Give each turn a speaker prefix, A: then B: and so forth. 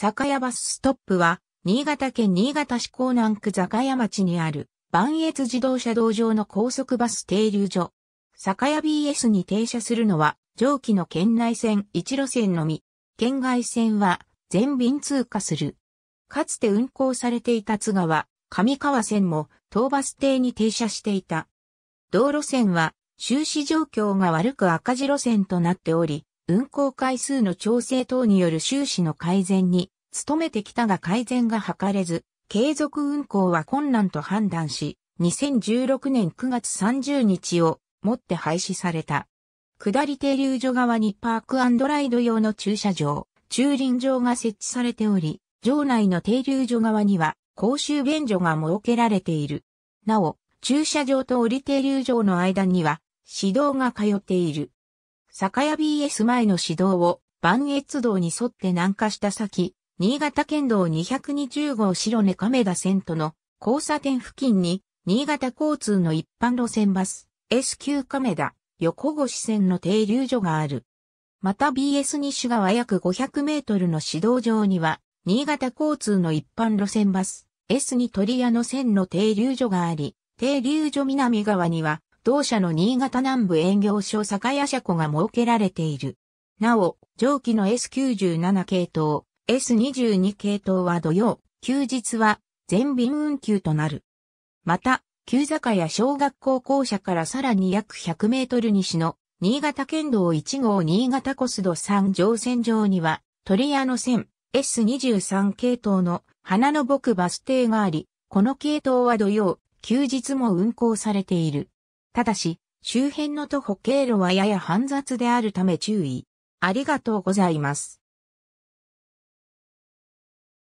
A: 酒屋バスストップは、新潟県新潟市港南区酒屋町にある、磐越自動車道上の高速バス停留所。酒屋 BS に停車するのは、上記の県内線1路線のみ。県外線は、全便通過する。かつて運行されていた津川、上川線も、東バス停に停車していた。道路線は、収支状況が悪く赤字路線となっており、運行回数の調整等による収支の改善に努めてきたが改善が図れず、継続運行は困難と判断し、2016年9月30日をもって廃止された。下り停留所側にパークライド用の駐車場、駐輪場が設置されており、場内の停留所側には公衆便所が設けられている。なお、駐車場と降り停留場の間には指導が通っている。酒屋 BS 前の指導を磐越道に沿って南下した先、新潟県道220号白根亀田線との交差点付近に、新潟交通の一般路線バス、S 級亀田、横越線の停留所がある。また BS 西側約500メートルの指導場には、新潟交通の一般路線バス、S に鳥屋の線の停留所があり、停留所南側には、同社の新潟南部営業所酒屋車庫が設けられている。なお、上記の S97 系統、S22 系統は土曜、休日は全便運休となる。また、旧坂や小学校校舎からさらに約100メートル西の新潟県道1号新潟コスド3乗線上には鳥屋の線 S23 系統の花の木バス停があり、この系統は土曜、休日も運行されている。ただし、周辺の徒歩経路はやや煩雑であるため注意。ありがとうございます。